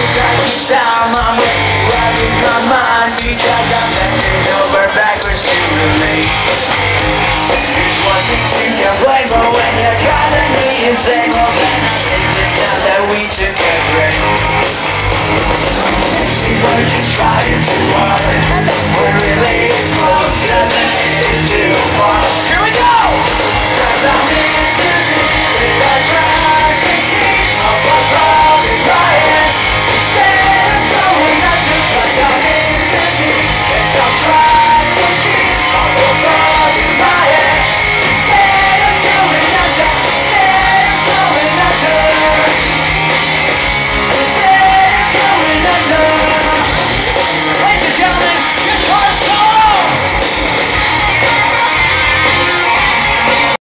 Take you down, mama